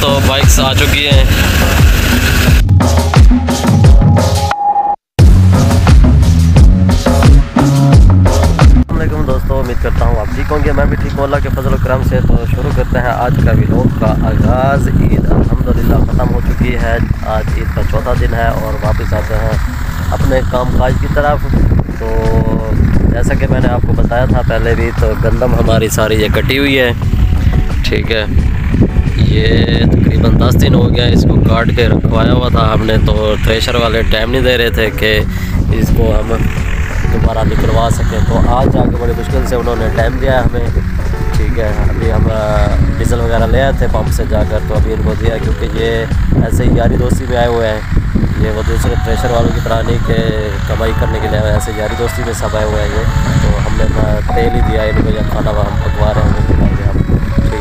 دوستوں بائکس آ چکی ہیں۔ السلام علیکم دوستوں امید کرتا ہوں آپ ٹھیک ہوں گے۔ میں بھی ٹھیک ہوں۔ اللہ کے فضل و کرم سے تو شروع کرتے ہیں آج کا ویلوگ کا آغاز۔ عید الحمدللہ ختم ہو چکی ہے۔ آج عید کا چوتھا دن ہے اور واپس آتے ہیں اپنے کام کاج کی طرف۔ تو جیسا کہ میں نے آپ کو بتایا تھا پہلے بھی تو گندم ہماری ساری یہ کٹی ہوئی ہے۔ ٹھیک ہے۔ یہ تقریباً دس دن ہو گیا اس کو کاٹ کے رکھوایا ہوا تھا۔ ہم نے تو تھریشر والے ٹائم نہیں دے رہے تھے کہ اس کو ہم دوبارہ نکلوا سکیں۔ تو آج جا کے بڑی مشکل سے انہوں نے ٹائم دیا ہمیں۔ ٹھیک ہے، ابھی ہم ڈیزل وغیرہ لے آئے تھے پمپ سے جا کر، تو ابھی ان کو دیا کیونکہ یہ ایسے ہی یاری دوستی میں آئے ہوئے ہیں۔ یہ وہ دوسرے پریشر والوں کی طرح نہیں کہ کمائی کرنے کے لیے ایسے یاری دوستی میں سب آئے ہوئے ہیں یہ۔ تو ہم نے تیل ہی دیا ان کو یا کھانا ہم پکوا رہے ہیں۔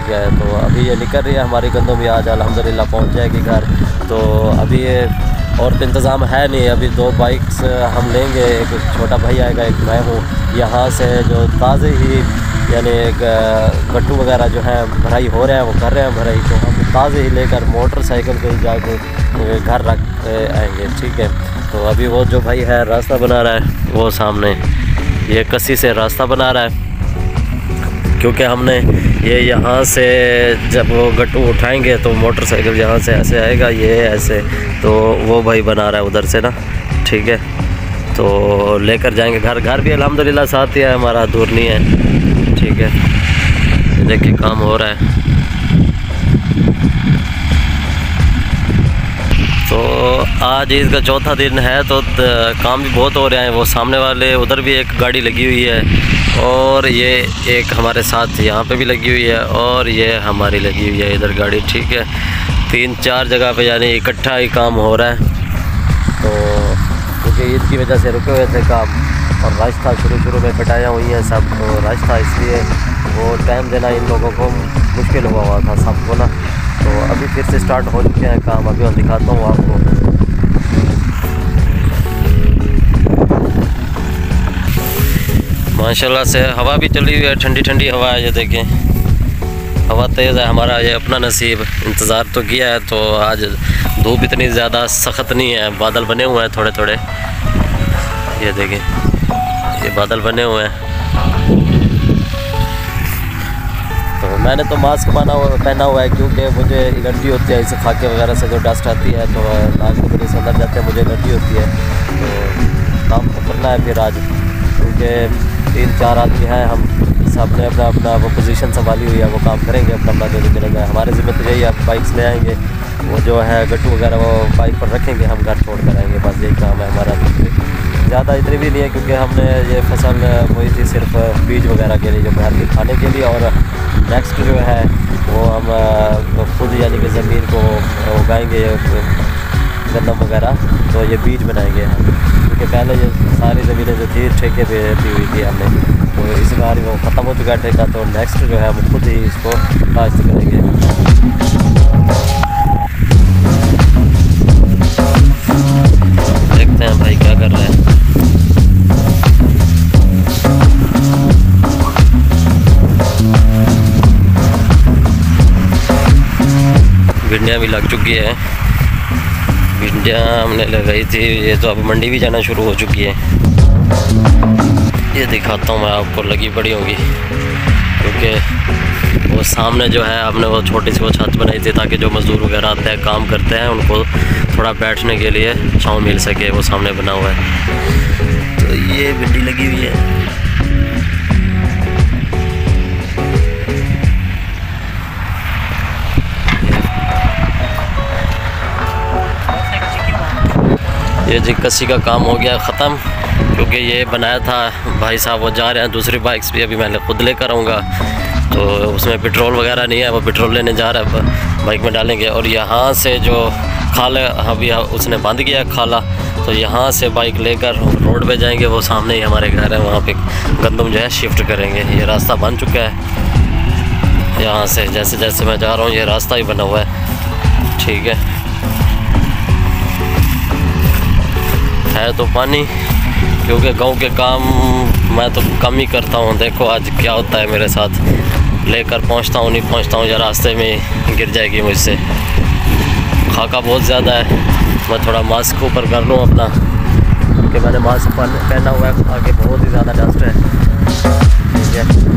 وہ ہے تو ابھی یہ نکل رہی ہے، ہماری گندم بھی آج الحمد للہ پہنچ جائے گی گھر۔ تو ابھی یہ اور تو انتظام ہے نہیں، ابھی دو بائکس ہم لیں گے، ایک چھوٹا بھائی آئے گا، ایک میں ہوں۔ یہاں سے جو تازے ہی یعنی گٹو وغیرہ جو ہیں، بھرائی ہو رہے ہیں، وہ کر رہے ہیں بھرائی، تو ہم تازے ہی لے کر موٹر سائیکل پہ جا کے گھر رکھ آئیں گے، ٹھیک ہے۔ تو ابھی وہ جو بھائی ہے، راستہ بنا رہا ہے، وہ سامنے، یہ کسی سے راستہ بنا رہا ہے۔ کیونکہ ہم نے یہ یہاں سے جب وہ گٹو اٹھائیں گے تو موٹر سائیکل یہاں سے ایسے آئے گا، یہ ایسے، تو وہ بھائی بنا رہا ہے ادھر سے نا، ٹھیک ہے۔ تو لے کر جائیں گے گھر۔ گھر بھی الحمدللہ ساتھ ہی ہے، ہمارا دور نہیں ہے، ٹھیک ہے۔ دیکھیں کام ہو رہا ہے۔ تو آج عید کا چوتھا دن ہے، تو کام بھی بہت ہو رہے ہیں۔ وہ سامنے والے، ادھر بھی ایک گاڑی لگی ہوئی ہے۔ اور یہ ایک ہمارے ساتھ یہاں پہ بھی لگی ہوئی ہے اور یہ ہماری لگی ہوئی ہے ادھر گاڑی، ٹھیک ہے۔ تین چار جگہ پہ یعنی اکٹھا ہی کام ہو رہا ہے۔ تو کیونکہ عید کی وجہ سے رکے ہوئے تھے کام اور رش تھا شروع شروع میں کٹایا ہوئی ہیں سب، تو رش تھا اس لیے وہ ٹائم دینا ان لوگوں کو مشکل ہوا ہوا تھا سب کو نا۔ تو ابھی پھر سے سٹارٹ ہو چکے ہیں کام، ابھی میں دکھاتا ہوں آپ کو۔ ماشاء اللہ سے ہوا بھی چلی ہوئی ہے، ٹھنڈی ٹھنڈی ہوا ہے یہ دیکھیں۔ ہوا تیز ہے، ہمارا یہ اپنا نصیب۔ انتظار تو کیا ہے، تو آج دھوپ اتنی زیادہ سخت نہیں ہے۔ بادل بنے ہوئے ہیں تھوڑے تھوڑے۔ یہ دیکھیں، یہ بادل بنے ہوئے ہیں۔ تو میں نے تو ماسک پہنا ہوا پہنا ہوا ہے، کیونکہ مجھے الرجی ہوتی ہے۔ اسے خاکے وغیرہ سے جو ڈسٹ آتی ہے، تو ناک کے سے اندر جاتے ہیں، مجھے الرجی ہوتی ہے۔ تو کام تو کرنا ہے پھر آج، کیونکہ تین چار آدمی ہیں ہم سب نے اپنا اپنا وہ پوزیشن سنبھالی ہوئی ہے، وہ کام کریں گے، اپنا اپنا جو بھی ملے گا ہمارے ذمہ تو یہی آپ بائکس لے آئیں گے۔ وہ جو ہے گٹو وغیرہ، وہ بائک پر رکھیں گے، ہم گھر چھوڑ کر آئیں گے۔ بس یہی کام ہے ہمارا۔ زیادہ اتنی بھی نہیں ہے، کیونکہ ہم نے یہ فصل ہوئی تھی صرف بیج وغیرہ کے لیے، جو گھر کے کھانے کے لیے۔ اور نیکسٹ جو ہے، وہ ہم خود یعنی کہ زمین کو اگائیں گے گندم وغیرہ، تو یہ بیج بنائیں گے ہم۔ کیونکہ پہلے یہ ساری زمینیں جو تھی، ٹھیکے پہ دی ہوئی تھی ہم نے۔ تو اس بار وہ ختم ہو چکا ٹھیکہ، تو نیکسٹ جو ہے ہم خود ہی اس کو کاشت کریں گے۔ دیکھتے ہیں بھائی کیا کر رہے ہیں۔ بھنڈیاں بھی لگ چکی ہے بھنڈیاں ہم نے لگائی تھی، یہ تو اب منڈی بھی جانا شروع ہو چکی ہے۔ یہ دکھاتا ہوں میں آپ کو، لگی پڑی ہوگی۔ کیونکہ وہ سامنے جو ہے، ہم نے وہ چھوٹی سی وہ چھت بنائی تھی تاکہ جو مزدور وغیرہ آتے ہیں، کام کرتے ہیں، ان کو تھوڑا بیٹھنے کے لیے چھاؤں مل سکے، وہ سامنے بنا ہوا ہے۔ تو یہ بھنڈی لگی ہوئی ہے۔ یہ جی کسی کا کام ہو گیا، ختم، کیونکہ یہ بنایا تھا، بھائی صاحب وہ جا رہے ہیں دوسری بائکس بھی، ابھی میں نے خود لے کر آؤں گا۔ تو اس میں پٹرول وغیرہ نہیں ہے، وہ پٹرول لینے جا رہا ہے بائک میں ڈالیں گے۔ اور یہاں سے جو کھالا، ابھی اس نے بند کیا کھالا، تو یہاں سے بائک لے کر روڈ پہ جائیں گے۔ وہ سامنے ہی ہمارے گھر ہے، وہاں پہ گندم جو ہے شفٹ کریں گے۔ یہ راستہ بن چکا ہے۔ یہاں سے جیسے جیسے میں جا رہا ہوں، یہ راستہ ہی بنا ہوا ہے۔ ٹھیک ہے۔ ہے تو پانی کیونکہ گاؤں کے کام میں تو کم ہی کرتا ہوں۔ دیکھو آج کیا ہوتا ہے میرے ساتھ۔ لے کر پہنچتا ہوں، نہیں پہنچتا ہوں، یا راستے میں گر جائے گی مجھ سے۔ خاکہ بہت زیادہ ہے۔ میں تھوڑا ماسک اوپر کر لوں اپنا کہ میں نے ماسک پہنا ہوا ہے۔ آگے بہت ہی زیادہ ڈسٹ ہے۔ ٹھیک ہے۔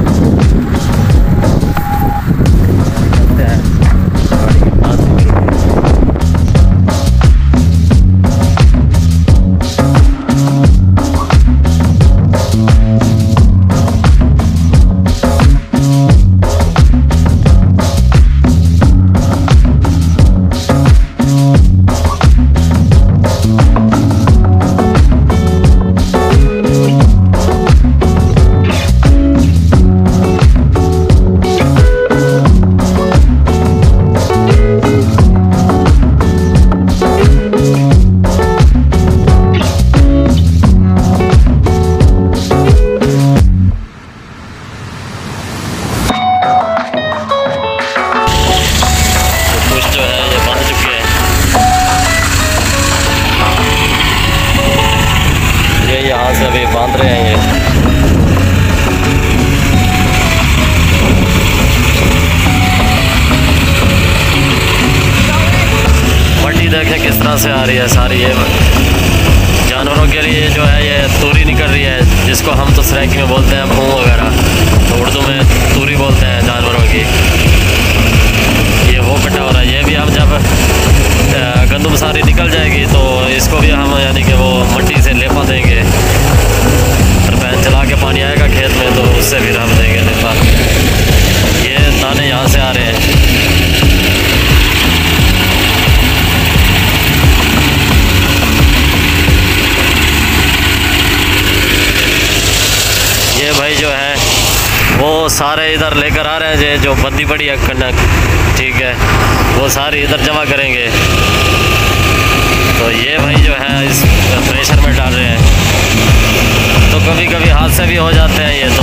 سے آ رہی ہے، ساری یہ جانوروں کے لیے جو ہے یہ توری نکل رہی ہے، جس کو ہم تو سریکی میں بولتے ہیں پھون وغیرہ۔ ادھر لے کر آ رہے ہیں جی، جو بندی پڑی ہے، کنک۔ ٹھیک ہے۔ وہ ساری ادھر جمع کریں گے۔ تو یہ بھائی جو ہے، اس پریشر میں ڈال رہے ہیں۔ تو کبھی کبھی حادثے بھی ہو جاتے ہیں یہ تو۔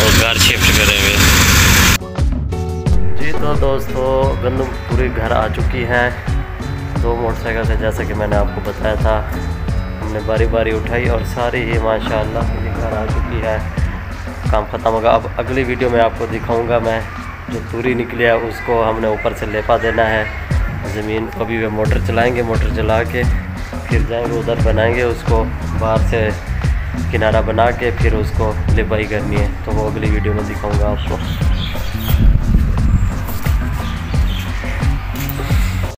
اور گھر شفٹ کریں گے۔ جی تو دوستو، گندم پوری گھر آ چکی ہیں۔ دو موٹر سائیکل سے جیسا کہ میں نے آپ کو بتایا تھا، ہم نے باری باری اٹھائی اور ساری ہی ماشاء اللہ گھر آ چکی ہے۔ کام ختم ہوگا۔ اب اگلی ویڈیو میں آپ کو دکھاؤں گا میں جو توری نکلی ہے، اس کو ہم نے اوپر سے لیپا دینا ہے۔ زمین کو بھی وہ موٹر چلائیں گے، موٹر چلا کے پھر جائیں گے، ادھر بنائیں گے، اس کو باہر سے کنارہ بنا کے پھر اس کو لپائی کرنی ہے۔ تو وہ اگلی ویڈیو میں دکھاؤں گا آپ کو۔